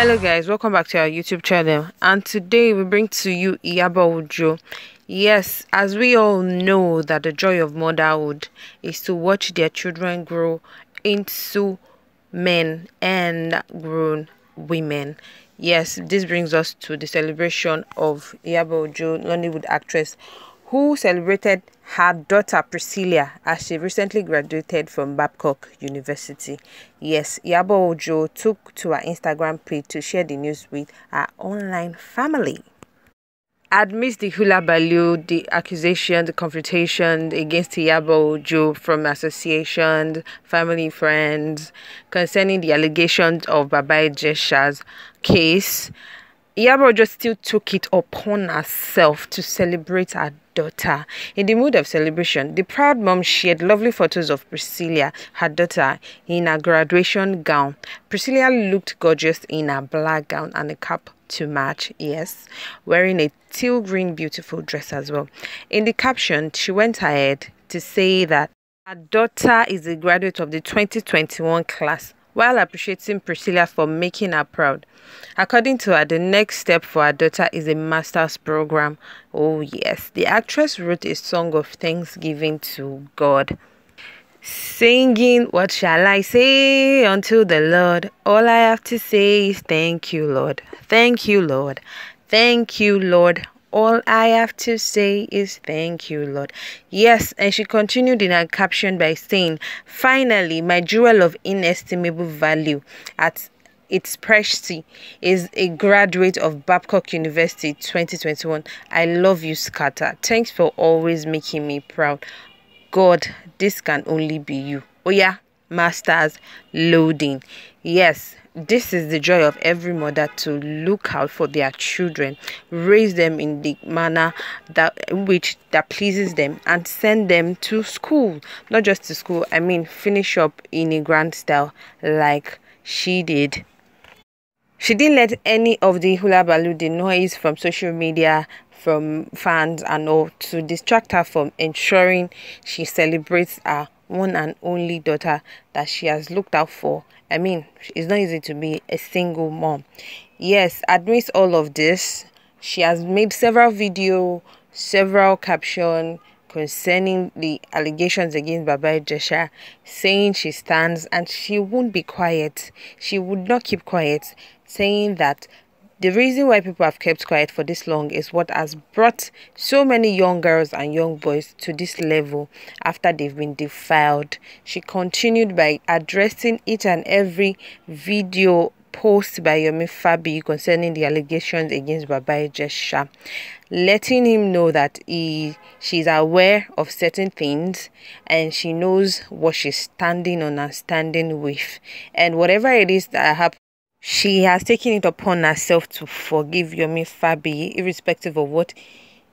Hello guys, welcome back to our YouTube channel and today we bring to you Iyabo Ojo. Yes, as we all know that the joy of motherhood is to watch their children grow into men and grown women. Yes, this brings us to the celebration of Iyabo Ojo, Nollywood actress who celebrated her daughter Priscilla as she recently graduated from Babcock University. Yes, Iyabo Ojo took to her Instagram page to share the news with her online family. Amidst the hula baloo, the accusation, the confrontation against Iyabo Ojo from associations, family, friends concerning the allegations of Baba Ijesha's case, Iyabo Ojo still took it upon herself to celebrate her daughter. In the mood of celebration, the proud mom shared lovely photos of Priscilla, her daughter, in her graduation gown. Priscilla looked gorgeous in her black gown and a cap to match, yes, wearing a teal green beautiful dress as well. In the caption, she went ahead to say that her daughter is a graduate of the 2021 class while appreciating Priscilla for making her proud. According to her, the next step for her daughter is a master's program. Oh, yes, the actress wrote a song of thanksgiving to God. Singing, What shall I say unto the Lord? All I have to say is thank you, Lord. Thank you, Lord. Thank you, Lord. All I have to say is thank you, Lord. Yes, and she continued in her caption by saying, Finally, my jewel of inestimable value at its precious is a graduate of Babcock University 2021. I love you, Scatter. Thanks for always making me proud. God, this can only be you. Oh, yeah, masters loading. Yes, this is the joy of every mother to look out for their children raise them in the manner that which that pleases them and send them to school not just to school i mean finish up in a grand style like she did she didn't let any of the hula baloo the noise from social media from fans and all to distract her from ensuring she celebrates her one and only daughter that she has looked out for. I mean, it's not easy to be a single mom. Yes, amidst all of this, she has made several video, several caption concerning the allegations against Baba Ijesha, saying she stands and she won't be quiet. She would not keep quiet, saying that the reason why people have kept quiet for this long is what has brought so many young girls and young boys to this level after they've been defiled. She continued by addressing each and every video post by Yomi Fabiyi concerning the allegations against Baba Ijesha, letting him know that he she's aware of certain things and she knows what she's standing on and standing with. And whatever it is that happened she has taken it upon herself to forgive Yomi Fabiyi, irrespective of what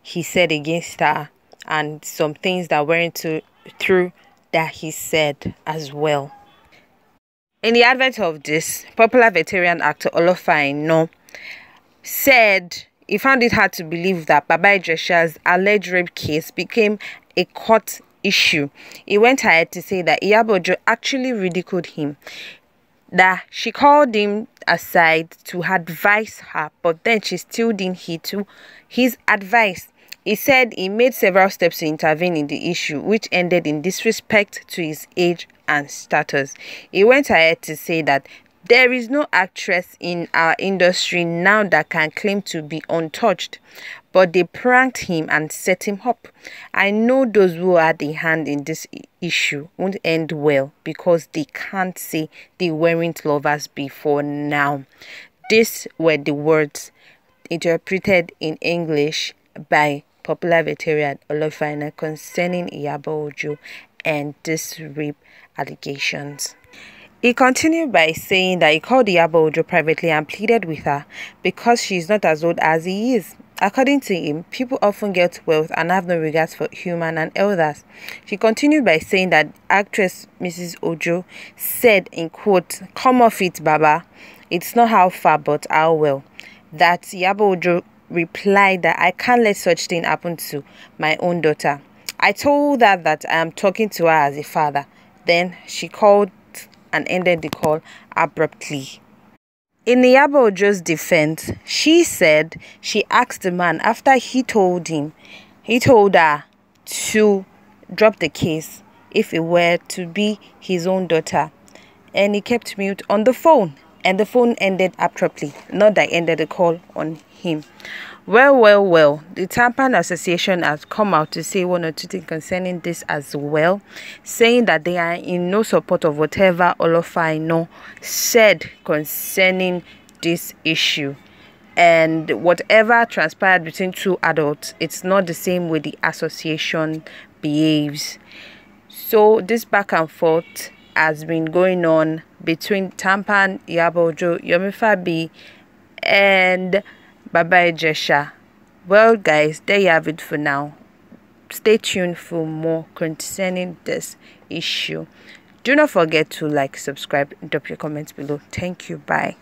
he said against her and some things that weren't true that he said as well. In the advent of this, popular veteran actor Olofa said he found it hard to believe that Baba Ijesha's alleged rape case became a court issue. He went ahead to say that Iyabo Ojo actually ridiculed him that she called him aside to advise her, but then she still didn't heed to his advice. He said he made several steps to intervene in the issue, which ended in disrespect to his age and status. He went ahead to say that there is no actress in our industry now that can claim to be untouched, but they pranked him and set him up. I know those who had a hand in this issue won't end well because they can't say they weren't lovers before now. These were the words interpreted in English by popular veteran Olofa Ina concerning Iyabo Ojo and these rape allegations. He continued by saying that he called Iyabo Ojo privately and pleaded with her because she is not as old as he is. According to him, people often get wealth and have no regards for human and elders. She continued by saying that actress Mrs. Ojo said in quote, Come off it, Baba. It's not how far but how well. That Iyabo Ojo replied that I can't let such thing happen to my own daughter. I told her that I am talking to her as a father. Then she called and ended the call abruptly. In Iyabo Ojo's defense, she said she asked the man after he told him, he told her to drop the case if it were to be his own daughter. And he kept mute on the phone. And the phone ended abruptly. Not that ended the call on him. Well, well, well, the Tampan Association has come out to say one or two things concerning this as well, saying that they are in no support of whatever Olofa Ina said concerning this issue. And whatever transpired between two adults, it's not the same way the association behaves. So this back and forth has been going on between Tampan, Yabojo, Yomi Fabiyi, and Baba Ijesha. Well, guys, there you have it for now. Stay tuned for more concerning this issue. Do not forget to like, subscribe, and drop your comments below. Thank you. Bye.